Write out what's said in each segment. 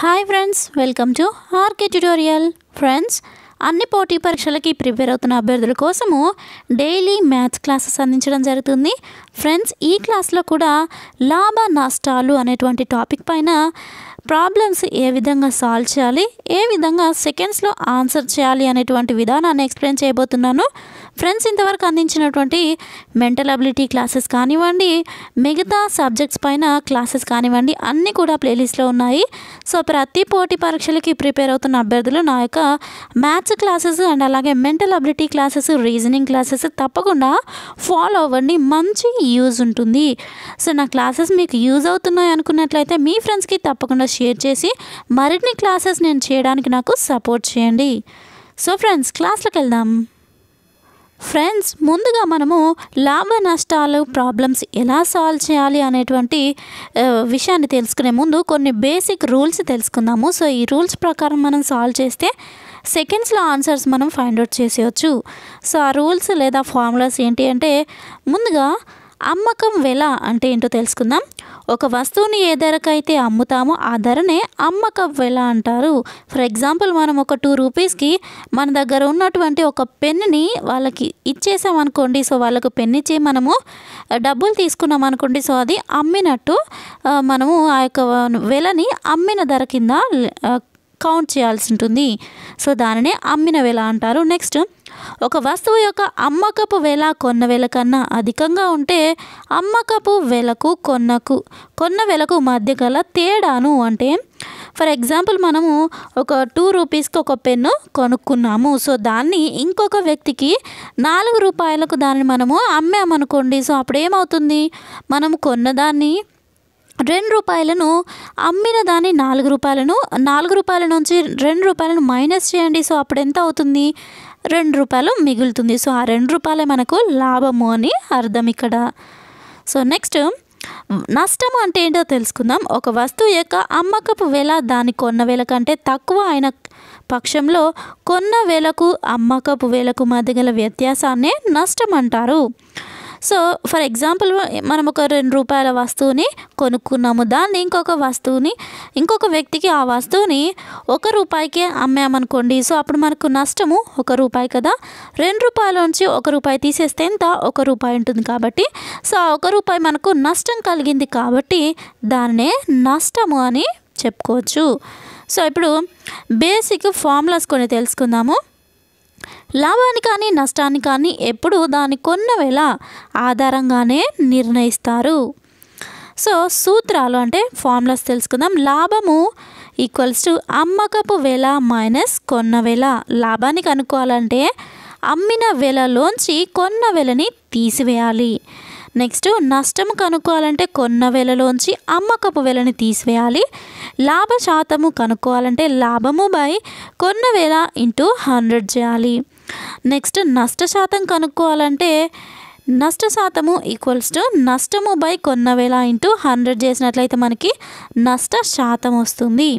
Hi friends welcome to RK tutorial friends అన్ని పోటీ పరీక్షలకి prepare అవుతున్న అభ్యర్థుల కోసము డైలీ మ్యాథ్స్ క్లాసెస్ అందించడం జరుగుతుంది. ఫ్రెండ్స్ ఈ క్లాస్లో కూడా లాభ నష్టాలు అనేటువంటి టాపిక్ పైన ప్రాబ్లమ్స్ ఏ విధంగా సాల్వ్ చేయాలి ఏ విధంగా సెకండ్స్లో ఆన్సర్ చేయాలి అనేటువంటి విధానాన్ని ఎక్స్ప్లెయిన్ చేయబోతున్నాను. ఫ్రెండ్స్ ఇంతవరకు అందించినటువంటి మెంటల్ అబిలిటీ క్లాసెస్ కానివ్వండి మిగతా సబ్జెక్ట్స్ పైన క్లాసెస్ కానివ్వండి అన్నీ కూడా ప్లేలిస్ట్లో ఉన్నాయి. సో ప్రతి పోటీ పరీక్షలకి ప్రిపేర్ అవుతున్న అభ్యర్థులు నా యొక్క మ్యాథ్స్ క్లాసెస్ అండ్ అలాగే mental ability classes reasoning classes తప్పకుండా ఫాలో అవ్వండి. మంచి యూజ్ ఉంటుంది. సో నా క్లాసెస్ మీకు యూజ్ అవుతున్నాయి అనుకున్నట్లయితే మీ ఫ్రెండ్స్కి తప్పకుండా షేర్ చేసి మరిన్ని క్లాసెస్ నేను చేయడానికి నాకు సపోర్ట్ చేయండి. సో ఫ్రెండ్స్ క్లాస్లోకి వెళ్దాం. ఫ్రెండ్స్ ముందుగా మనము లాభ నష్టాలు ప్రాబ్లమ్స్ ఎలా సాల్వ్ చేయాలి అనేటువంటి విషయాన్ని తెలుసుకునే ముందు కొన్ని బేసిక్ రూల్స్ తెలుసుకుందాము. సో ఈ రూల్స్ ప్రకారం మనం సాల్వ్ చేస్తే సెకండ్స్లో ఆన్సర్స్ మనం ఫైండ్ అవుట్ చేసేయచ్చు. సో ఆ రూల్స్ లేదా ఫార్ములాస్ ఏంటి అంటే ముందుగా అమ్మకం వెల అంటే ఏంటో తెలుసుకుందాం. ఒక వస్తువుని ఏ ధరకైతే అమ్ముతామో ఆ ధరనే అమ్మకం వెల అంటారు. ఫర్ ఎగ్జాంపుల్ మనం ఒక టూ రూపీస్కి మన దగ్గర ఉన్నటువంటి ఒక పెన్నుని వాళ్ళకి ఇచ్చేసాం అనుకోండి సో వాళ్ళకు పెన్ ఇచ్చి మనము డబ్బులు తీసుకున్నాం అనుకోండి సో అది అమ్మినట్టు మనము ఆ యొక్క వెలని అమ్మిన ధర కింద కౌంట్ చేయాల్సి ఉంటుంది. సో దానినే అమ్మిన వేళ అంటారు. నెక్స్ట్ ఒక వస్తువు యొక్క అమ్మకపు వేళ కొన్న వేల కన్నా అధికంగా ఉంటే అమ్మకపు వెలకు కొన్నకు కొన్న వెలకు మధ్య గల తేడాను అంటే ఫర్ ఎగ్జాంపుల్ మనము ఒక టూ రూపీస్కి ఒక పెన్ను కొనుక్కున్నాము. సో దాన్ని ఇంకొక వ్యక్తికి నాలుగు రూపాయలకు దాన్ని మనము అమ్మామనుకోండి. సో అప్పుడు ఏమవుతుంది మనం కొన్నదాన్ని రెండు రూపాయలను అమ్మిన దాన్ని నాలుగు రూపాయలను నాలుగు రూపాయల నుంచి రెండు రూపాయలను మైనస్ చేయండి. సో అప్పుడు ఎంత అవుతుంది? రెండు రూపాయలు మిగులుతుంది. సో ఆ రెండు రూపాయలే మనకు లాభము అని అర్థం ఇక్కడ. సో నెక్స్ట్ నష్టం అంటే ఏంటో తెలుసుకుందాం. ఒక వస్తువు యొక్క అమ్మకపు వెల దాని కొన్న వేల కంటే తక్కువ అయిన పక్షంలో కొన్న వేలకు అమ్మకపు వెలకు మధ్య గల వ్యత్యాసాన్నే నష్టం అంటారు. సో ఫర్ ఎగ్జాంపుల్ మనం ఒక రెండు రూపాయల వస్తువుని కొనుక్కున్నాము. దాన్ని ఇంకొక వస్తువుని ఇంకొక వ్యక్తికి ఆ వస్తువుని ఒక రూపాయికే అమ్మామనుకోండి. సో అప్పుడు మనకు నష్టము ఒక రూపాయి కదా. రెండు రూపాయల నుంచి ఒక రూపాయి తీసేస్తే ఎంత? ఒక రూపాయి ఉంటుంది కాబట్టి. సో ఆ ఒక రూపాయి మనకు నష్టం కలిగింది కాబట్టి దాన్నే నష్టము అని చెప్పుకోవచ్చు. సో ఇప్పుడు బేసిక్ ఫార్ములాస్ కొన్ని తెలుసుకుందాము. లాభాన్ని కానీ నష్టాన్ని కానీ ఎప్పుడు దాని కొన్న వేళ ఆధారంగానే నిర్ణయిస్తారు. సో సూత్రాలు అంటే ఫార్ములాస్ తెలుసుకుందాం. లాభము ఈక్వల్స్ టు అమ్మకపు వెల మైనస్ కొన్న వెల లాభాన్ని కనుక్కోవాలంటే అమ్మిన వెలలోంచి కొన్న వెలని తీసివేయాలి. నెక్స్ట్ నష్టం కనుక్కోవాలంటే కొన్న వెలలోంచి అమ్మకపు వెలని తీసివేయాలి. లాభ శాతము కనుక్కోవాలంటే లాభము బై కొన్న వేల ఇంటూ హండ్రెడ్ చేయాలి. నెక్స్ట్ నష్ట శాతం కనుక్కోవాలంటే నష్ట శాతము ఈక్వల్స్ టు నష్టము బై కొన్న వేల ఇంటూ హండ్రెడ్ చేసినట్లయితే మనకి నష్ట శాతం వస్తుంది.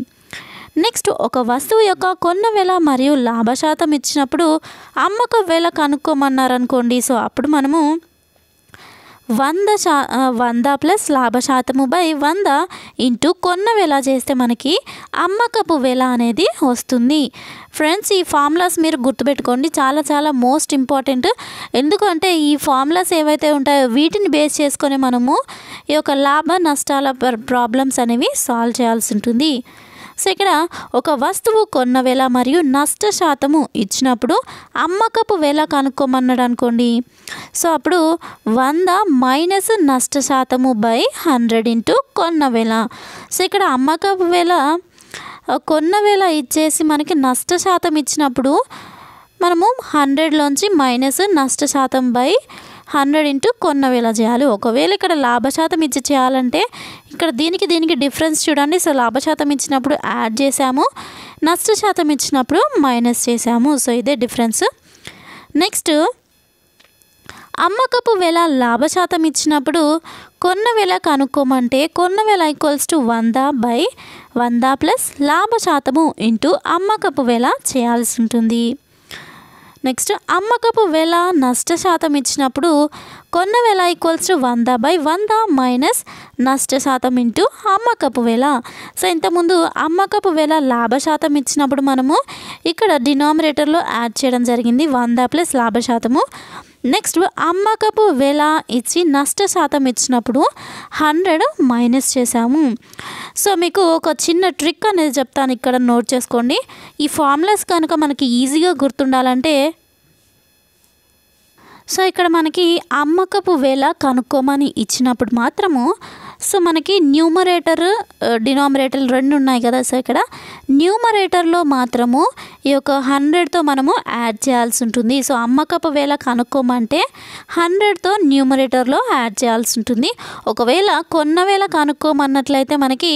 నెక్స్ట్ ఒక వస్తువు యొక్క కొన్న వేల మరియు లాభ శాతం ఇచ్చినప్పుడు అమ్మక వేల కనుక్కోమన్నారనుకోండి. సో అప్పుడు మనము వంద శా వంద ప్లస్ లాభ శాతము బై వంద ఇంటూ కొన్న వెల చేస్తే మనకి అమ్మకపు వెల అనేది వస్తుంది. ఫ్రెండ్స్ ఈ ఫార్ములాస్ మీరు గుర్తుపెట్టుకోండి. చాలా చాలా మోస్ట్ ఇంపార్టెంట్. ఎందుకంటే ఈ ఫార్ములాస్ ఏవైతే ఉంటాయో వీటిని బేస్ చేసుకొని మనము ఈ యొక్క లాభ నష్టాల ప్రాబ్లమ్స్ అనేవి సాల్వ్ చేయాల్సి ఉంటుంది. సో ఇక్కడ ఒక వస్తువు కొన్న వేళ మరియు నష్ట శాతము ఇచ్చినప్పుడు అమ్మకపు వేళ కనుక్కోమన్నాడు అనుకోండి. సో అప్పుడు వంద మైనస్ నష్ట శాతము బై హండ్రెడ్ ఇంటూ కొన్న వేళ. సో ఇక్కడ అమ్మకపు వేళ కొన్న వేళ ఇచ్చేసి మనకి నష్ట శాతం ఇచ్చినప్పుడు మనము హండ్రెడ్లోంచి మైనస్ నష్ట శాతం బై హండ్రెడ్ ఇంటూ కొన్న వేల చేయాలి. ఒకవేళ ఇక్కడ లాభశాతం ఇచ్చి చేయాలంటే ఇక్కడ దీనికి దీనికి డిఫరెన్స్ చూడండి. సో లాభశాతం ఇచ్చినప్పుడు యాడ్ చేసాము నష్ట శాతం ఇచ్చినప్పుడు మైనస్ చేసాము సో ఇదే డిఫరెన్స్. నెక్స్ట్ అమ్మకపు వేళ లాభశాతం ఇచ్చినప్పుడు కొన్న వేళ కనుక్కోమంటే కొన్న వేళ ఈక్వల్స్ టు వంద బై వంద ప్లస్ లాభ శాతము ఇంటూ అమ్మకపు వేళ చేయాల్సి ఉంటుంది. నెక్స్ట్ అమ్మకపు వెల నష్ట శాతం ఇచ్చినప్పుడు కొన్న వెల ఈక్వల్స్ టు వంద బై వంద మైనస్ నష్ట శాతం ఇంటూ అమ్మకపు వెల. సో ఇంతకుముందు అమ్మకపు వెల లాభ శాతం ఇచ్చినప్పుడు మనము ఇక్కడ డినామినేటర్లో యాడ్ చేయడం జరిగింది. వంద ప్లస్ లాభ శాతము నెక్స్ట్ అమ్మకపు వెల ఇచ్చి నష్ట శాతం ఇచ్చినప్పుడు హండ్రెడ్ మైనస్ చేసాము సో మీకు ఒక చిన్న ట్రిక్ అనేది చెప్తాను ఇక్కడ నోట్ చేసుకోండి. ఈ ఫార్ములాస్ కనుక మనకి ఈజీగా గుర్తుండాలంటే సో ఇక్కడ మనకి అమ్మకపు వేళ కనుక్కోమని ఇచ్చినప్పుడు మాత్రము సో మనకి న్యూమరేటర్ డినామినేటర్ రెండు ఉన్నాయి కదా సో ఇక్కడ. న్యూమరేటర్లో మాత్రము ఈ యొక్క హండ్రెడ్తో మనము యాడ్ చేయాల్సి ఉంటుంది. సో అమ్మకపు వేళ కనుక్కోమంటే హండ్రెడ్తో న్యూమరేటర్లో యాడ్ చేయాల్సి ఉంటుంది. ఒకవేళ కొన్న వేళ కనుక్కోమన్నట్లయితే మనకి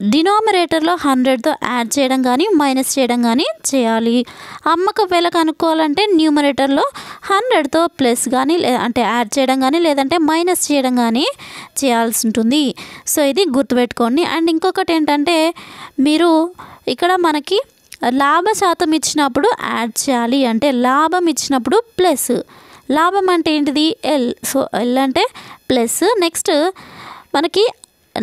డినామినేటర్లో హండ్రెడ్తో యాడ్ చేయడం కానీ మైనస్ చేయడం కానీ చేయాలి. అమ్మక వేళ కనుక్కోవాలంటే న్యూమరేటర్లో హండ్రెడ్తో ప్లస్ కానీ అంటే యాడ్ చేయడం కానీ లేదంటే మైనస్ చేయడం కానీ చేయాల్సి ఉంటుంది. సో ఇది గుర్తుపెట్టుకోండి. అండ్ ఇంకొకటి ఏంటంటే మీరు ఇక్కడ మనకి లాభ శాతం ఇచ్చినప్పుడు యాడ్ చేయాలి. అంటే లాభం ఇచ్చినప్పుడు ప్లస్. లాభం అంటే ఏంటిది? ఎల్. సో ఎల్ అంటే ప్లస్. నెక్స్ట్ మనకి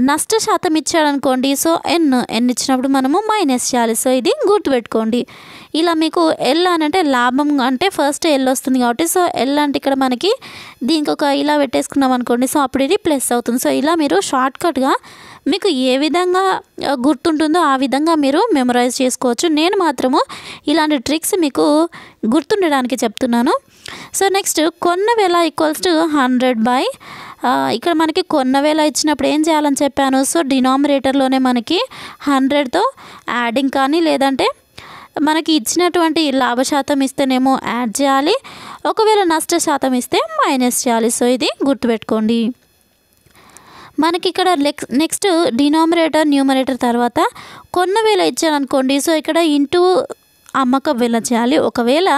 నష్ట శాతం ఇచ్చాడనుకోండి సో ఎన్ ఎన్ ఇచ్చినప్పుడు మనము మైనస్ చేయాలి. సో ఇది గుర్తుపెట్టుకోండి. ఇలా మీకు ఎల్ అని అంటే లాభం అంటే ఫస్ట్ ఎల్ వస్తుంది కాబట్టి సో ఎల్ అంటే ఇక్కడ మనకి దీనికి ఒక ఇలా పెట్టేసుకున్నాం అనుకోండి సో అప్పుడు ఇది ప్లస్ అవుతుంది. సో ఇలా మీరు షార్ట్కట్గా మీకు ఏ విధంగా గుర్తుంటుందో ఆ విధంగా మీరు మెమరైజ్ చేసుకోవచ్చు. నేను మాత్రము ఇలాంటి ట్రిక్స్ మీకు గుర్తుండడానికి చెప్తున్నాను. సో నెక్స్ట్ కొన్న వేళ ఈక్వల్స్ టు హండ్రెడ్ బై ఇక్కడ మనకి కొన్న వేల ఇచ్చినప్పుడు ఏం చేయాలని చెప్పాను? సో డినామినేటర్లోనే మనకి హండ్రెడ్తో యాడింగ్ కానీ లేదంటే మనకి ఇచ్చినటువంటి లాభ శాతం ఇస్తేనేమో యాడ్ చేయాలి. ఒకవేళ నష్ట శాతం ఇస్తే మైనస్ చేయాలి. సో ఇది గుర్తుపెట్టుకోండి. మనకి ఇక్కడ నెక్స్ట్ నెక్స్ట్ డినామినేటర్ న్యూమరేటర్ తర్వాత కొన్న వేల ఇచ్చారనుకోండి. సో ఇక్కడ ఇంటూ అమ్మక వేల చేయాలి. ఒకవేళ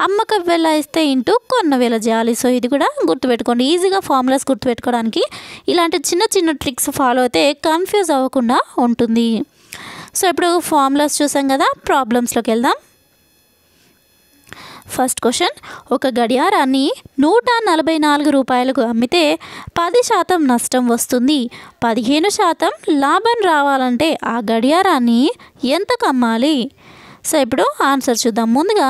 అమ్మక వేల ఇస్తే ఇంటూ కొన్న వేల చేయాలి. సో ఇది కూడా గుర్తుపెట్టుకోండి. ఈజీగా ఫార్ములాస్ గుర్తుపెట్టుకోవడానికి ఇలాంటి చిన్న చిన్న ట్రిక్స్ ఫాలో అయితే కన్ఫ్యూజ్ అవ్వకుండా ఉంటుంది. సో ఇప్పుడు ఫార్ములాస్ చూసాం కదా ప్రాబ్లమ్స్లోకి వెళ్దాం. ఫస్ట్ క్వశ్చన్ ఒక గడియారాన్ని నూట నలభై నాలుగు రూపాయలకు అమ్మితే పది శాతం నష్టం వస్తుంది. పదిహేను శాతం లాభం రావాలంటే ఆ గడియారాన్ని ఎంతకు అమ్మాలి? సో ఇప్పుడు ఆన్సర్ చూద్దాం. ముందుగా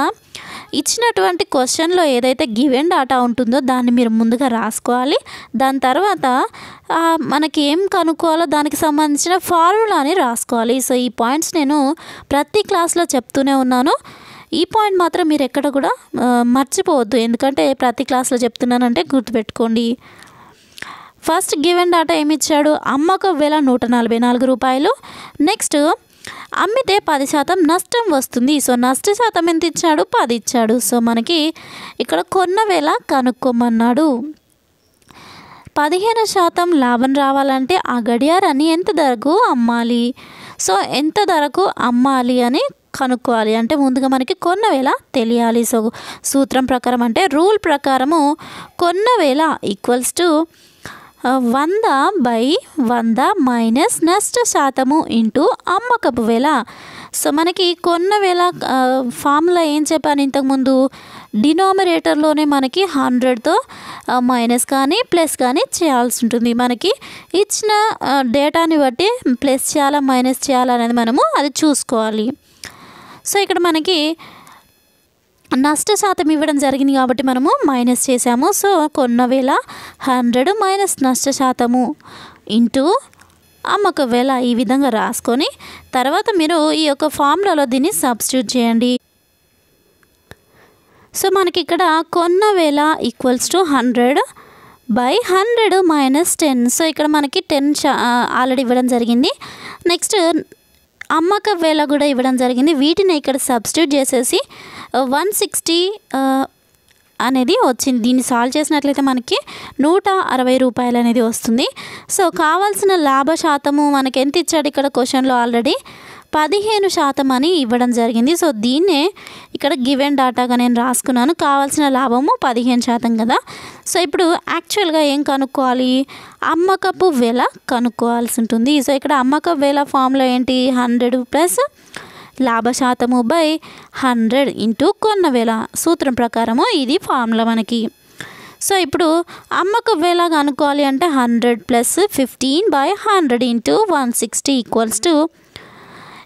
ఇచ్చినటువంటి క్వశ్చన్లో ఏదైతే గివెన్ డాటా ఉంటుందో దాన్ని మీరు ముందుగా రాసుకోవాలి. దాని తర్వాత మనకి ఏం కనుక్కోవాలో దానికి సంబంధించిన ఫార్ములాని రాసుకోవాలి. సో ఈ పాయింట్స్ నేను ప్రతి క్లాస్లో చెప్తూనే ఉన్నాను. ఈ పాయింట్ మాత్రం మీరు ఎక్కడ కూడా మర్చిపోవద్దు. ఎందుకంటే ప్రతి క్లాస్లో చెప్తున్నానంటే గుర్తుపెట్టుకోండి. ఫస్ట్ గివెన్ డాటా ఏమి ఇచ్చాడు? అమ్మక వేల నూట నలభై నాలుగు రూపాయలు. నెక్స్ట్ అమ్మితే పది శాతం నష్టం వస్తుంది. సో నష్ట శాతం ఎంత ఇచ్చాడు? పది ఇచ్చాడు. సో మనకి ఇక్కడ కొన్న వేళ కనుక్కోమన్నాడు. పదిహేను శాతం లాభం రావాలంటే ఆ గడియారాన్ని ఎంత ధరకు అమ్మాలి? సో ఎంత ధరకు అమ్మాలి అని కనుక్కోవాలి. అంటే ముందుగా మనకి కొన్న వేళ తెలియాలి. సో సూత్రం ప్రకారం అంటే రూల్ ప్రకారము కొన్న వేళ ఈక్వల్స్ టు వంద బై వంద మైనస్ నష్ట శాతము ఇంటూ అమ్మకపు వేల సో మనకి కొన్న వేళ ఫార్ములా ఏం చెప్పాను ఇంతకుముందు? డినామినేటర్లోనే మనకి హండ్రెడ్తో మైనస్ కానీ ప్లస్ కానీ చేయాల్సి ఉంటుంది. మనకి ఇచ్చిన డేటాని బట్టి ప్లస్ చేయాలా మైనస్ చేయాలా అనేది మనము అది చూసుకోవాలి. సో ఇక్కడ మనకి నష్ట శాతం ఇవ్వడం జరిగింది కాబట్టి మనము మైనస్ చేసాము సో కొన్న వేళ హండ్రెడ్ మైనస్ నష్ట శాతము ఇంటూ అమ్మక వేళ ఈ విధంగా రాసుకొని తర్వాత మీరు ఈ యొక్క ఫార్ములాలో దీన్ని సబ్స్టిట్యూట్ చేయండి. సో మనకి ఇక్కడ కొన్న వేల equals to hundred by hundred minus ten. So ఇక్కడ మనకి టెన్ ఆల్రెడీ ఇవ్వడం జరిగింది. నెక్స్ట్ అమ్మక వేళ కూడా ఇవ్వడం జరిగింది. వీటిని ఇక్కడ సబ్స్టిట్యూట్ చేసేసి వన్ సిక్స్టీ అనేది వచ్చింది. దీన్ని సాల్వ్ చేసినట్లయితే మనకి నూట అరవై రూపాయలు అనేది వస్తుంది. సో కావాల్సిన లాభ శాతము మనకి ఎంత ఇచ్చాడు ఇక్కడ క్వశ్చన్లో ఆల్రెడీ? పదిహేను శాతం అని ఇవ్వడం జరిగింది. సో దీన్నే ఇక్కడ గివెన్ డాటాగా నేను రాసుకున్నాను. కావాల్సిన లాభము పదిహేను శాతం కదా. సో ఇప్పుడు యాక్చువల్గా ఏం కనుక్కోవాలి? అమ్మకపు వెల కనుక్కోవాల్సి ఉంటుంది. సో ఇక్కడ అమ్మకపు వెల ఫామ్లో ఏంటి? హండ్రెడ్ ప్లస్ లాభశాతము బై హండ్రెడ్ ఇంటూ కొన్న వేల సూత్రం ప్రకారము ఇది ఫార్ములా మనకి. సో ఇప్పుడు అమ్మక వేళ కనుక్కోవాలి అంటే hundred plus fifteen by hundred into one sixty equals to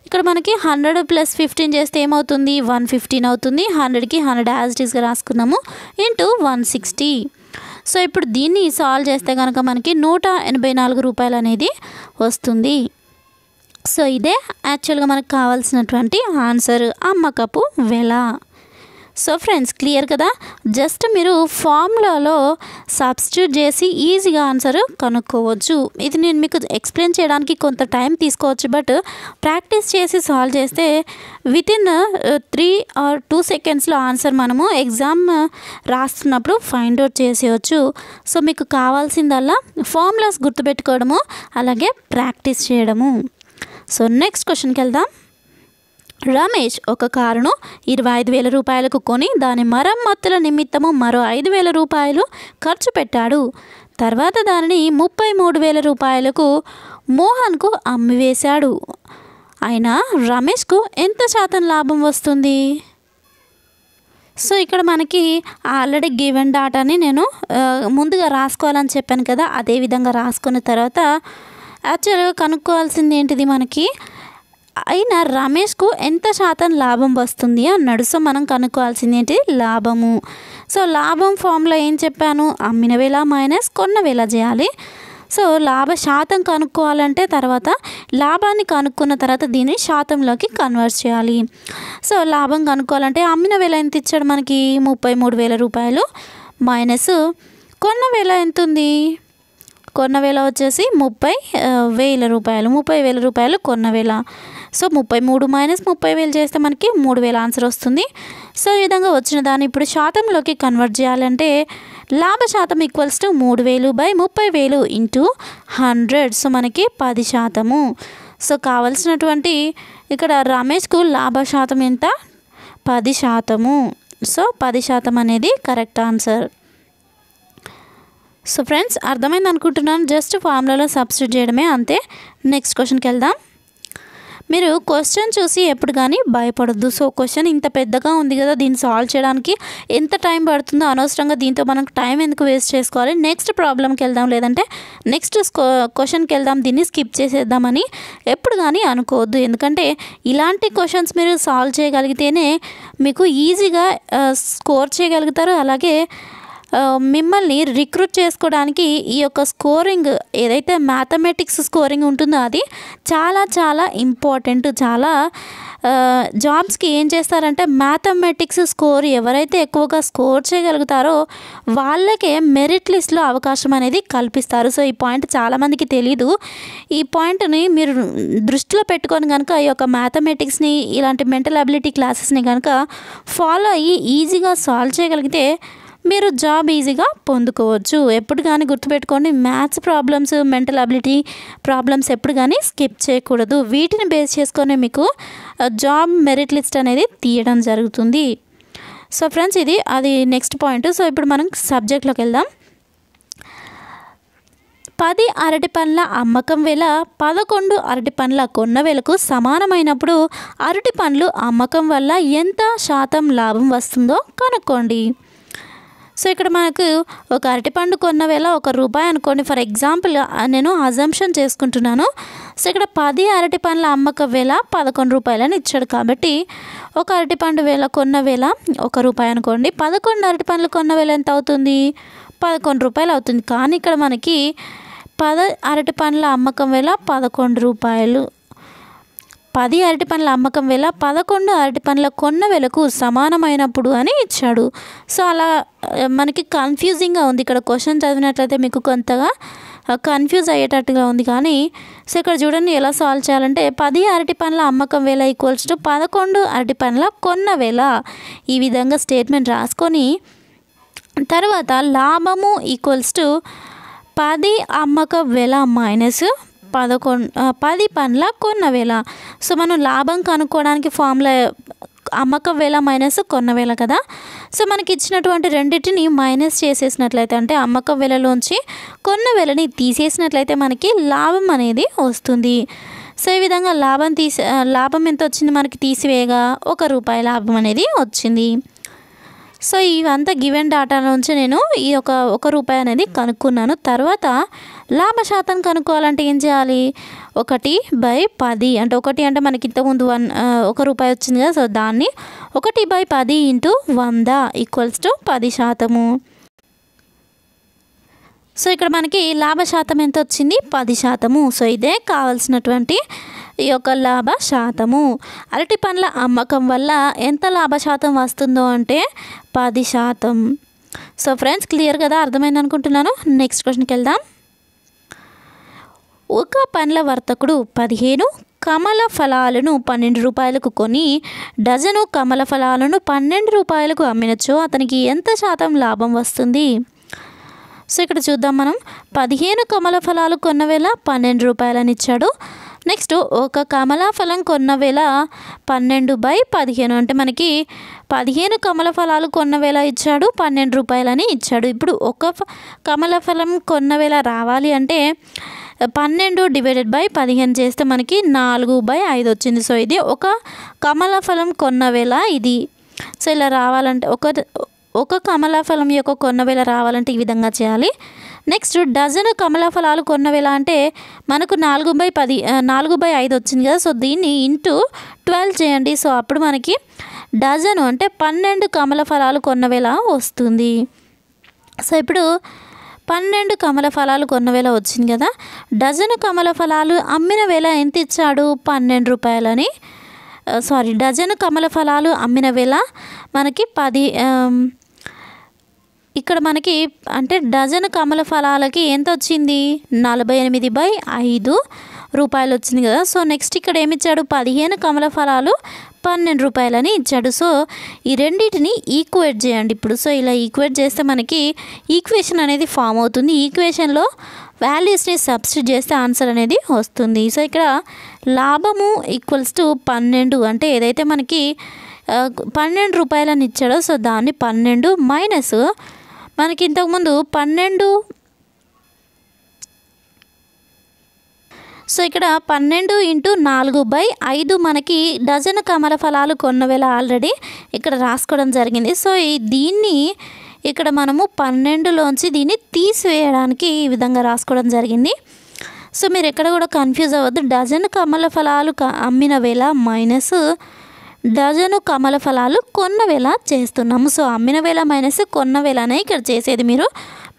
ఇక్కడ మనకి హండ్రెడ్ ప్లస్ ఫిఫ్టీన్ చేస్తే ఏమవుతుంది? వన్ ఫిఫ్టీన్ అవుతుంది. హండ్రెడ్కి హండ్రెడ్ యాజ్ ఇట్ రాసుకున్నాము ఇంటూ వన్ సిక్స్టీ. సో ఇప్పుడు దీన్ని సాల్వ్ చేస్తే కనుక మనకి నూట ఎనభై నాలుగు రూపాయలు అనేది వస్తుంది. సో ఇదే యాక్చువల్గా మనకు కావాల్సినటువంటి ఆన్సర్ అమ్మకపు వెల. సో ఫ్రెండ్స్ క్లియర్ కదా? జస్ట్ మీరు ఫార్ములాలో సబ్స్టిట్యూట్ చేసి ఈజీగా ఆన్సర్ కనుక్కోవచ్చు. ఇది నేను మీకు ఎక్స్ప్లెయిన్ చేయడానికి కొంత టైం తీసుకోవచ్చు బట్ ప్రాక్టీస్ చేసి సాల్వ్ చేస్తే with in three or two సెకండ్స్లో ఆన్సర్ మనము ఎగ్జామ్ రాస్తున్నప్పుడు ఫైండ్ అవుట్ చేసేయచ్చు. సో మీకు కావాల్సిందల్లా ఫార్ములాస్ గుర్తుపెట్టుకోవడము అలాగే ప్రాక్టీస్ చేయడము. సో నెక్స్ట్ క్వశ్చన్కి వెళ్దాం. రమేష్ ఒక కారును ఇరవై ఐదు వేల రూపాయలకు కొని దాని మరమ్మతుల నిమిత్తము మరో ఐదు వేల రూపాయలు ఖర్చు పెట్టాడు. తర్వాత దానిని ముప్పై మూడు వేల రూపాయలకు మోహన్కు అమ్మివేశాడు. అయినా రమేష్కు ఎంత శాతం లాభం వస్తుంది? సో ఇక్కడ మనకి ఆల్రెడీ గివెన్ డాటాని నేను ముందుగా రాసుకోవాలని చెప్పాను కదా అదే విధంగా రాసుకున్న తర్వాత యాక్చువల్గా కనుక్కోవాల్సింది ఏంటిది మనకి? అయినా రమేష్కు ఎంత శాతం లాభం వస్తుంది అన్నాడు. సో మనం కనుక్కోవాల్సింది ఏంటి? లాభము. సో లాభం ఫామ్లో ఏం చెప్పాను? అమ్మిన వేళ మైనస్ కొన్న వేళ చేయాలి. సో లాభ శాతం కనుక్కోవాలంటే తర్వాత లాభాన్ని కనుక్కున్న తర్వాత దీన్ని శాతంలోకి కన్వర్ట్ చేయాలి. సో లాభం కనుక్కోవాలంటే అమ్మిన వేళ ఎంత ఇచ్చాడు మనకి? ముప్పై మూడు వేల రూపాయలు. మైనస్ కొన్న వేళ ఎంత ఉంది కొన్న వేల వచ్చేసి ముప్పై వేల రూపాయలు ముప్పై వేల రూపాయలు కొన్న వేల. సో ముప్పై మూడు మైనస్ ముప్పై వేలు చేస్తే మనకి మూడు వేల ఆన్సర్ వస్తుంది. సో ఈ విధంగా వచ్చిన దాన్ని ఇప్పుడు శాతంలోకి కన్వర్ట్ చేయాలంటే లాభ శాతం ఈక్వల్స్ టు మూడు వేలు బై ముప్పై వేలు ఇంటూ హండ్రెడ్. సో మనకి పది శాతము. సో కావలసినటువంటి ఇక్కడ రమేష్కు లాభ శాతం ఎంత? పది శాతము. సో పది శాతం అనేది కరెక్ట్ ఆన్సర్. సో ఫ్రెండ్స్ అర్థమైంది అనుకుంటున్నాను. జస్ట్ ఫార్ములాలో సబ్స్టిట్యూట్ చేయడమే అంతే. నెక్స్ట్ క్వశ్చన్కి వెళ్దాం. మీరు క్వశ్చన్ చూసి ఎప్పుడు కానీ భయపడద్దు. సో క్వశ్చన్ ఇంత పెద్దగా ఉంది కదా దీన్ని సాల్వ్ చేయడానికి ఎంత టైం పడుతుందో అనవసరంగా దీంతో మనం టైం ఎందుకు వేస్ట్ చేసుకోవాలి? నెక్స్ట్ ప్రాబ్లంకి వెళ్దాం. లేదంటే నెక్స్ట్ క్వశ్చన్కి వెళ్దాం. దీన్ని స్కిప్ చేసేద్దామని ఎప్పుడు కానీ అనుకోవద్దు. ఎందుకంటే ఇలాంటి క్వశ్చన్స్ మీరు సాల్వ్ చేయగలిగితేనే మీకు ఈజీగా స్కోర్ uh, చేయగలుగుతారు. అలాగే మిమ్మల్ని రిక్రూట్ చేసుకోవడానికి ఈ యొక్క స్కోరింగ్ ఏదైతే మ్యాథమెటిక్స్ స్కోరింగ్ ఉంటుందో అది చాలా చాలా ఇంపార్టెంట్. చాలా జాబ్స్కి ఏం చేస్తారంటే మ్యాథమెటిక్స్ స్కోర్ ఎవరైతే ఎక్కువగా స్కోర్ చేయగలుగుతారో వాళ్ళకే మెరిట్ లిస్ట్లో అవకాశం అనేది కల్పిస్తారు. సో ఈ పాయింట్ చాలామందికి తెలీదు. ఈ పాయింట్ని మీరు దృష్టిలో పెట్టుకొని కనుక ఈ యొక్క మ్యాథమెటిక్స్ని ఇలాంటి మెంటల్ అబిలిటీ క్లాసెస్ని కనుక ఫాలో అయ్యి ఈజీగా సాల్వ్ చేయగలిగితే మీరు జాబ్ ఈజీగా పొందుకోవచ్చు. ఎప్పుడు కానీ గుర్తుపెట్టుకోండి maths problems mental ability problems ఎప్పుడు కానీ స్కిప్ చేయకూడదు. వీటిని బేస్ చేసుకొని మీకు జాబ్ మెరిట్ లిస్ట్ అనేది తీయడం జరుగుతుంది. సో ఫ్రెండ్స్ ఇది అది నెక్స్ట్ పాయింట్. సో ఇప్పుడు మనం సబ్జెక్ట్లోకి వెళ్దాం. పది అరటి పండ్ల అమ్మకం వేళ పదకొండు అరటి పండ్ల కొన్న వేలకు సమానమైనప్పుడు అరటి పండ్లు అమ్మకం వల్ల ఎంత శాతం లాభం వస్తుందో కనుక్కోండి. సో ఇక్కడ మనకు ఒక అరటిపండు కొన్న వేళ ఒక రూపాయి అనుకోండి. ఫర్ ఎగ్జాంపుల్ నేను అజంప్షన్ చేసుకుంటున్నాను. సో ఇక్కడ పది అరటి పండ్ల అమ్మక వేళ పదకొండు రూపాయలని ఇచ్చాడు. కాబట్టి ఒక అరటిపండు వేళ కొన్న వేళ ఒక రూపాయి అనుకోండి. పదకొండు అరటి పండ్లు కొన్న వేళ ఎంత అవుతుంది? పదకొండు రూపాయలు అవుతుంది. కానీ ఇక్కడ మనకి పద అరటి పండ్ల అమ్మకం వేళ పదకొండు రూపాయలు పది అరటి పండ్ల అమ్మకం వేళ పదకొండు అరటి పండ్ల కొన్న వేలకు సమానమైనప్పుడు అని ఇచ్చాడు. సో అలా మనకి కన్ఫ్యూజింగ్గా ఉంది. ఇక్కడ క్వశ్చన్ చదివినట్లయితే మీకు కొంతగా కన్ఫ్యూజ్ అయ్యేటట్టుగా ఉంది. కానీ సో ఇక్కడ చూడండి ఎలా సాల్వ్ చేయాలంటే పది అరటి పండ్ల అమ్మకం వేళ ఈక్వల్స్ టు పదకొండు అరటి పండ్ల కొన్న వేళ ఈ విధంగా స్టేట్మెంట్ రాసుకొని తర్వాత లాభము ఈక్వల్స్ టు పది అమ్మక వేల మైనస్ పదకొండు పది పండ్ల కొన్న వేల సో మనం లాభం కనుక్కోవడానికి ఫార్ములా అమ్మక వేల మైనస్ కొన్న వేల కదా. సో మనకి ఇచ్చినటువంటి రెండింటిని మైనస్ చేసేసినట్లయితే అంటే అమ్మక వేలలోంచి కొన్న వేలని తీసేసినట్లయితే మనకి లాభం అనేది వస్తుంది. సో ఈ విధంగా లాభం తీసి లాభం ఎంత వచ్చింది మనకి తీసివేయగా? ఒక రూపాయి లాభం అనేది వచ్చింది. సో ఇవంతా గివెన్ డాటా నుంచి నేను ఈ ఒక ఒక రూపాయి అనేది కనుక్కున్నాను. తర్వాత లాభ శాతం కనుక్కోవాలంటే ఏం చేయాలి? ఒకటి బై పది. అంటే ఒకటి అంటే మనకి ఇంతకుముందు వన్ ఒక రూపాయి వచ్చింది కదా సో దాన్ని ఒకటి బై పది ఇంటూ వంద ఈక్వల్స్ టు పది శాతము. సో ఇక్కడ మనకి లాభ శాతం ఎంత వచ్చింది? పది శాతము. సో ఇదే కావాల్సినటువంటి ఈ యొక్క లాభ శాతము. అరటి పండ్ల అమ్మకం వల్ల ఎంత లాభ శాతం వస్తుందో అంటే పది శాతం. సో ఫ్రెండ్స్ క్లియర్ కదా? అర్థమైంది అనుకుంటున్నాను. నెక్స్ట్ క్వశ్చన్కి వెళ్దాం. ఒక పండ్ల వర్తకుడు పదిహేను కమల ఫలాలను పన్నెండు రూపాయలకు కొని డజను కమల ఫలాలను పన్నెండు రూపాయలకు అమ్మినచో అతనికి ఎంత శాతం లాభం వస్తుంది? సో ఇక్కడ చూద్దాం మనం. పదిహేను కమల ఫలాలు కొన్న వేళ పన్నెండు రూపాయలని ఇచ్చాడు. నెక్స్ట్ ఒక కమలా ఫలం కొన్న వేళ పన్నెండు బై పదిహేను. అంటే మనకి పదిహేను కమల ఫలాలు కొన్న వేళ ఇచ్చాడు పన్నెండు రూపాయలని ఇచ్చాడు. ఇప్పుడు ఒక కమల ఫలం కొన్న వేళ రావాలి అంటే పన్నెండు డివైడెడ్ బై పదిహేను చేస్తే మనకి నాలుగు బై ఐదు వచ్చింది. సో ఇది ఒక కమల ఫలం కొన్న వేళ ఇది. సో ఇలా రావాలంటే ఒక ఒక కమలాఫలం యొక్క కొన్నవేళ రావాలంటే ఈ విధంగా చేయాలి. నెక్స్ట్ డజన్ కమలాఫలాలు ఫలాలు అంటే మనకు నాలుగు బై పది నాలుగు బై ఐదు వచ్చింది కదా. సో దీన్ని ఇంటూ ట్వెల్వ్ చేయండి. సో అప్పుడు మనకి డజను అంటే పన్నెండు కమల ఫలాలు కొన్నవేళ వస్తుంది. సో ఇప్పుడు పన్నెండు కమల ఫలాలు కొన్న వేళ వచ్చింది కదా. డజను కమల ఫలాలు అమ్మిన వేళ ఎంత ఇచ్చాడు? పన్నెండు రూపాయలని. సారీ డజను కమల ఫలాలు అమ్మిన వేళ మనకి పది ఇక్కడ మనకి అంటే డజన్ కమల ఫలాలకి ఎంత వచ్చింది? నలభై ఎనిమిది బై ఐదు. రూపాయలు వచ్చింది కదా. సో నెక్స్ట్ ఇక్కడ ఏమి ఇచ్చాడు పదిహేను కమల ఫలాలు పన్నెండు రూపాయలని ఇచ్చాడు. సో ఈ రెండింటిని ఈక్వేట్ చేయండి ఇప్పుడు. సో ఇలా ఈక్వేట్ చేస్తే మనకి ఈక్వేషన్ అనేది ఫామ్ అవుతుంది. ఈక్వేషన్లో వాల్యూస్ని సబ్స్టిట్యూట్ చేస్తే ఆన్సర్ అనేది వస్తుంది. సో ఇక్కడ లాభము ఈక్వల్స్ టు పన్నెండు అంటే ఏదైతే మనకి పన్నెండు రూపాయలని ఇచ్చాడో సో దాన్ని పన్నెండు మైనస్ మనకి ఇంతకుముందు పన్నెండు సో ఇక్కడ పన్నెండు ఇంటూ నాలుగు బై ఐదు మనకి డజన్ కమల ఫలాలు కొన్న వేళ ఆల్రెడీ ఇక్కడ రాసుకోవడం జరిగింది. సో ఈ దీన్ని ఇక్కడ మనము పన్నెండులోంచి దీన్ని తీసివేయడానికి ఈ విధంగా రాసుకోవడం జరిగింది. సో మీరు ఎక్కడ కూడా కన్ఫ్యూజ్ అవ్వద్దు. డజన్ కమల ఫలాలు అమ్మిన వేళ మైనస్ డజను కమల ఫలాలు కొన్న వేళ చేస్తున్నాము. సో అమ్మిన వేళ మైనస్ కొన్న వేళనే ఇక్కడ చేసేది మీరు.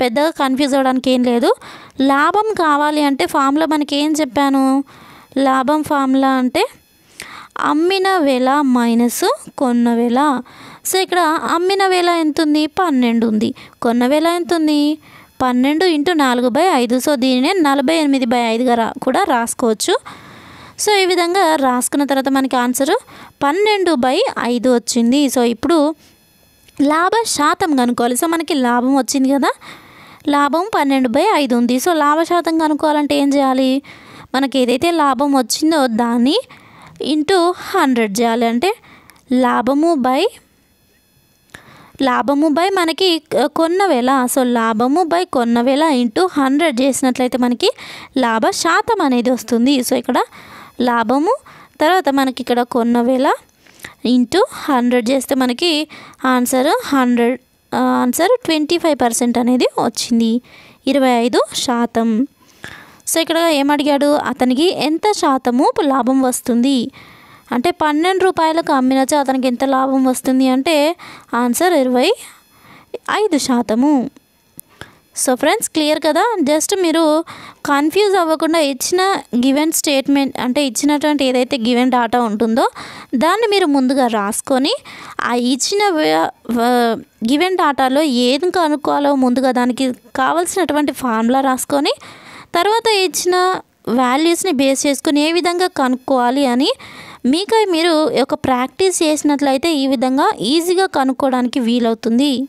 పెద్దగా కన్ఫ్యూజ్ అవ్వడానికి ఏం లేదు. లాభం కావాలి అంటే ఫామ్లో మనకి ఏం చెప్పాను? లాభం ఫామ్లా అంటే అమ్మిన వేళ మైనస్ కొన్న వేళ. సో ఇక్కడ అమ్మిన వేళ ఎంత ఉంది పన్నెండు ఉంది. కొన్న వేళ ఎంత ఉంది పన్నెండు ఇంటూ నాలుగు బై ఐదు. సో దీనినే నలభై ఎనిమిది బై ఐదుగా రా కూడా రాసుకోవచ్చు. సో ఈ విధంగా రాసుకున్న తర్వాత మనకి ఆన్సర్ పన్నెండు బై ఐదు వచ్చింది. సో ఇప్పుడు లాభ శాతం కనుక్కోవాలి. సో మనకి లాభం వచ్చింది కదా? లాభం పన్నెండు బై ఐదు ఉంది. సో లాభ శాతం కనుక్కోవాలంటే ఏం చేయాలి? మనకి ఏదైతే లాభం వచ్చిందో దాన్ని ఇంటూ హండ్రెడ్ చేయాలి. అంటే లాభము బై లాభము బై మనకి క- కొన్న వేళ. సో లాభము బై కొన్న వేళ ఇంటూ హండ్రెడ్ చేసినట్లయితే మనకి లాభ శాతం అనేది వస్తుంది. సో ఇక్కడ లాభము. తర్వాత మనకి ఇక్కడ కొన్న వేల ఇంటూ హండ్రెడ్ చేస్తే మనకి answer hundred answer twenty five percent అనేది వచ్చింది. ఇరవై ఐదు శాతం. సో ఇక్కడ ఏమడిగాడు అతనికి ఎంత శాతము లాభం వస్తుంది? అంటే పన్నెండు రూపాయలకు అమ్మినచో అతనికి ఎంత లాభం వస్తుంది అంటే ఆన్సర్ ఇరవై ఐదు శాతము. సో ఫ్రెండ్స్ క్లియర్ కదా? జస్ట్ మీరు కన్ఫ్యూజ్ అవ్వకుండా ఇచ్చిన గివెన్ స్టేట్మెంట్ అంటే ఇచ్చినటువంటి ఏదైతే గివెన్ డాటా ఉంటుందో దాన్ని మీరు ముందుగా రాసుకొని ఆ ఇచ్చిన గివెన్ డాటాలో ఏది కనుక్కోవాలో ముందుగా దానికి కావాల్సినటువంటి ఫార్ములా రాసుకొని తర్వాత ఇచ్చిన వాల్యూస్ని బేస్ చేసుకుని ఏ విధంగా కనుక్కోవాలి అని మీకై మీరు ఒక ప్రాక్టీస్ చేసినట్లయితే ఈ విధంగా ఈజీగా కనుక్కోవడానికి వీలవుతుంది.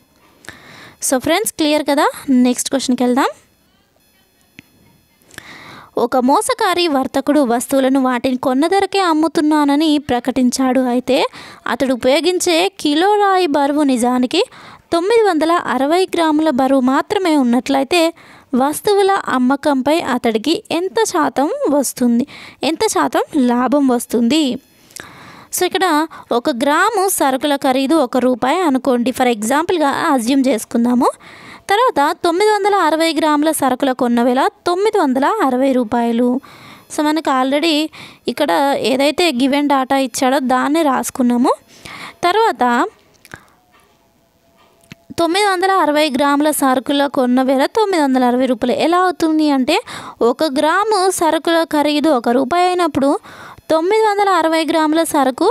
సో ఫ్రెండ్స్ క్లియర్ కదా? నెక్స్ట్ క్వశ్చన్కి వెళ్దాం. ఒక మోసకారి వర్తకుడు వస్తువులను వాటిని కొన్న ధరకే అమ్ముతున్నానని ప్రకటించాడు. అయితే అతడు ఉపయోగించే కిలో రాయి బరువు నిజానికి తొమ్మిది వందల అరవై గ్రాముల బరువు మాత్రమే ఉన్నట్లయితే వస్తువుల అమ్మకంపై అతడికి ఎంత శాతం వస్తుంది? ఎంత శాతం లాభం వస్తుంది? సో ఇక్కడ ఒక గ్రాము సరుకుల ఖరీదు ఒక రూపాయి అనుకోండి. ఫర్ ఎగ్జాంపుల్గా అజ్యూమ్ చేసుకుందాము. తర్వాత తొమ్మిది వందల అరవై గ్రాముల సరుకుల కొన్న వేళ తొమ్మిది వందల అరవై రూపాయలు. సో మనకు ఆల్రెడీ ఇక్కడ ఏదైతే గివెన్ డాటా ఇచ్చాడో దాన్ని రాసుకున్నాము. తర్వాత తొమ్మిది వందల అరవై గ్రాముల సరుకుల కొన్న వేళ తొమ్మిది వందల అరవై రూపాయలు. ఎలా అవుతుంది అంటే ఒక గ్రాము సరుకుల ఖరీదు ఒక రూపాయి అయినప్పుడు తొమ్మిది వందల అరవై గ్రాముల సరుకు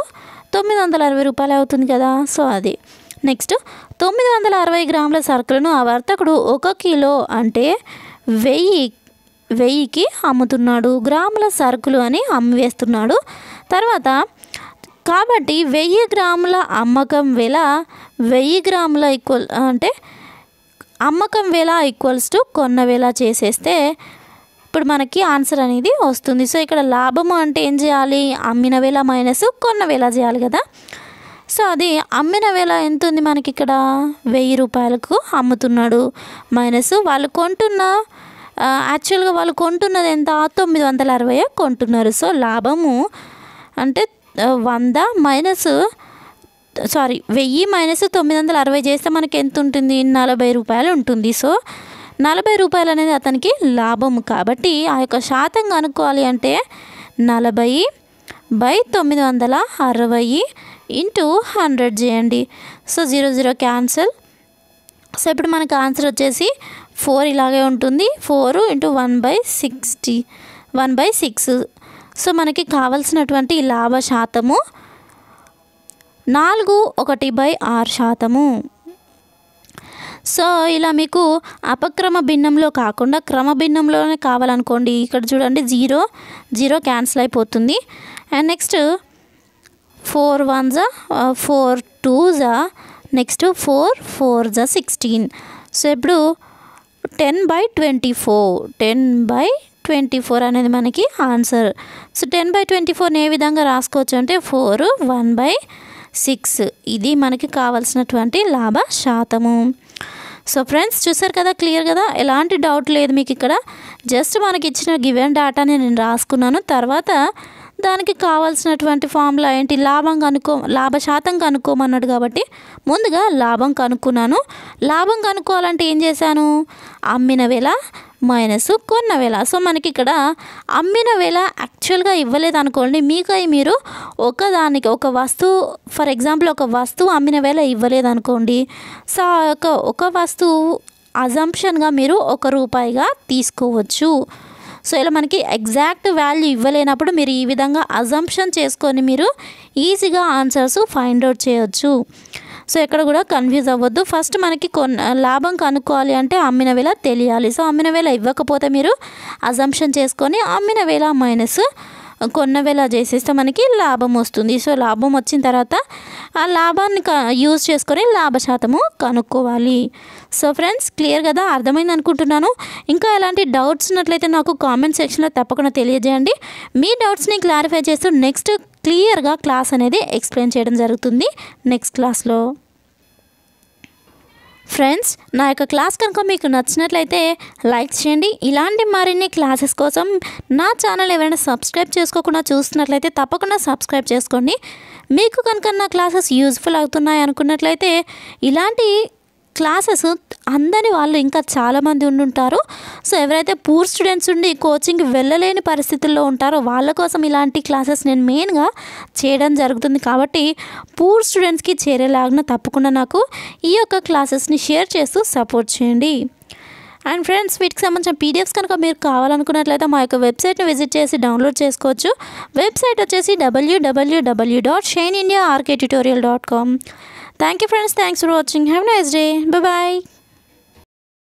తొమ్మిది వందల అరవై రూపాయలు అవుతుంది కదా. సో అది. నెక్స్ట్ తొమ్మిది వందల అరవై గ్రాముల సరుకులను ఆ వర్తకుడు ఒక కిలో అంటే వెయ్యి వెయ్యికి అమ్ముతున్నాడు. గ్రాముల సరుకులు అని అమ్మివేస్తున్నాడు. తర్వాత కాబట్టి వెయ్యి గ్రాముల అమ్మకం వెల వెయ్యి గ్రాముల ఈక్వల్ అంటే అమ్మకం వేల ఈక్వల్స్ టు కొన్న వేల చేసేస్తే ఇప్పుడు మనకి ఆన్సర్ అనేది వస్తుంది. సో ఇక్కడ లాభము అంటే ఏం చేయాలి? అమ్మిన వేళ మైనస్ కొన్న వేళ చేయాలి కదా? సో అది అమ్మిన వేళ ఎంత ఉంది మనకి ఇక్కడ? వెయ్యి రూపాయలకు అమ్ముతున్నాడు. మైనస్ వాళ్ళు కొంటున్న యాక్చువల్గా వాళ్ళు కొంటున్నది ఎంత? తొమ్మిది వందల అరవై కొంటున్నారు. సో లాభము అంటే వంద మైనస్ సారీ వెయ్యి మైనస్ తొమ్మిది వందల అరవై చేస్తే మనకి ఎంత ఉంటుంది? నలభై రూపాయలు ఉంటుంది. సో నలభై రూపాయలు అనేది అతనికి లాభం కాబట్టి ఆ యొక్క శాతం కనుక్కోవాలి అంటే నలభై బై తొమ్మిది వందల అరవై ఇంటూ హండ్రెడ్ చేయండి. So zero zero cancel. So ఇప్పుడు మనకు ఆన్సర్ వచ్చేసి ఫోర్ ఇలాగే ఉంటుంది. Four into one by sixty one by six. So మనకి కావలసినటువంటి లాభ శాతము నాలుగు ఒకటి బై ఆరు శాతము. సో ఇలా మీకు అపక్రమ భిన్నంలో కాకుండా క్రమ భిన్నంలోనే కావాలనుకోండి. ఇక్కడ చూడండి జీరో జీరో క్యాన్సిల్ అయిపోతుంది. అండ్ నెక్స్ట్ ఫోర్ వన్ జా ఫోర్ టూ జా నెక్స్ట్ ఫోర్ ఫోర్ జా సిక్స్టీన్. సో ఇప్పుడు ten by twenty four ten by twenty four అనేది మనకి answer. So ten by twenty ఫోర్ని ఏ విధంగా రాసుకోవచ్చు అంటే ఫోర్ వన్ బై సిక్స్. ఇది మనకి కావాల్సినటువంటి లాభ శాతము. సో ఫ్రెండ్స్ చూసారు కదా క్లియర్ కదా? ఎలాంటి డౌట్ లేదు మీకు ఇక్కడ. జస్ట్ మనకి ఇచ్చిన గివెన్ డేటాని నేను రాసుకున్నాను. తర్వాత దానికి కావాల్సినటువంటి ఫార్ములా ఏంటి? లాభం కనుక్కో లాభ శాతం కనుక్కోమన్నాడు కాబట్టి ముందుగా లాభం కనుక్కున్నాను. లాభం కనుక్కోవాలంటే ఏం చేశాను? అమ్మిన వేళ మైనస్ కొన్న వేల సో మనకి ఇక్కడ అమ్మిన వేల యాక్చువల్గా ఇవ్వలేదు అనుకోండి మీకై మీరు ఒకదానికి ఒక వస్తువు ఫర్ ఎగ్జాంపుల్ ఒక వస్తువు అమ్మిన వేళ ఇవ్వలేదు అనుకోండి సో ఒక ఒక వస్తువు అజంప్షన్గా మీరు ఒక రూపాయిగా తీసుకోవచ్చు. సో ఇలా మనకి ఎగ్జాక్ట్ వాల్యూ ఇవ్వలేనప్పుడు మీరు ఈ విధంగా అజంప్షన్ చేసుకొని మీరు ఈజీగా ఆన్సర్స్ ఫైండ్ అవుట్ చేయొచ్చు. సో ఎక్కడ కూడా కన్ఫ్యూజ్ అవ్వద్దు. ఫస్ట్ మనకి కొన్న లాభం కనుక్కోవాలి అంటే అమ్మిన వేళ తెలియాలి. సో అమ్మిన వేళ ఇవ్వకపోతే మీరు అజంప్షన్ చేసుకొని అమ్మిన వేళ మైనస్ కొన్న వేళ చేసేస్తే మనకి లాభం వస్తుంది. సో లాభం వచ్చిన తర్వాత ఆ లాభాన్ని క యూజ్ చేసుకొని లాభశాతము కనుక్కోవాలి. సో ఫ్రెండ్స్ క్లియర్ కదా? అర్థమైంది అనుకుంటున్నాను? ఇంకా ఎలాంటి డౌట్స్ ఉన్నట్లయితే నాకు కామెంట్ సెక్షన్లో తప్పకుండా తెలియజేయండి. మీ డౌట్స్ని క్లారిఫై చేస్తూ నెక్స్ట్ క్లియర్గా క్లాస్ అనేది ఎక్స్ప్లెయిన్ చేయడం జరుగుతుంది నెక్స్ట్ క్లాస్లో. ఫ్రెండ్స్ నా యొక్క క్లాస్ కనుక మీకు నచ్చినట్లయితే లైక్ చేయండి. ఇలాంటి మరిన్ని క్లాసెస్ కోసం నా ఛానల్ ఎవరైనా సబ్స్క్రైబ్ చేసుకోకుండా చూస్తున్నట్లయితే తప్పకుండా సబ్స్క్రైబ్ చేసుకోండి. మీకు కనుక నా క్లాసెస్ యూజ్ఫుల్ అవుతున్నాయి అనుకున్నట్లయితే ఇలాంటి క్లాసెస్ అందని వాళ్ళు ఇంకా చాలామంది ఉండుంటారు. సో ఎవరైతే పూర్ స్టూడెంట్స్ ఉండి కోచింగ్ వెళ్ళలేని పరిస్థితుల్లో ఉంటారో వాళ్ళ కోసం ఇలాంటి క్లాసెస్ నేను మెయిన్గా చేయడం జరుగుతుంది. కాబట్టి పూర్ స్టూడెంట్స్కి చేరేలాగా తప్పకుండా నాకు ఈ యొక్క క్లాసెస్ని షేర్ చేస్తూ సపోర్ట్ చేయండి. అండ్ ఫ్రెండ్స్ వీటికి సంబంధించిన పీడిఎఫ్స్ కనుక మీరు కావాలనుకున్నట్లయితే మా యొక్క వెబ్సైట్ని విజిట్ చేసి డౌన్లోడ్ చేసుకోవచ్చు. వెబ్సైట్ వచ్చేసి W W W dot shine India RK tutorial dot com thank you friends thanks for watching have nice day bye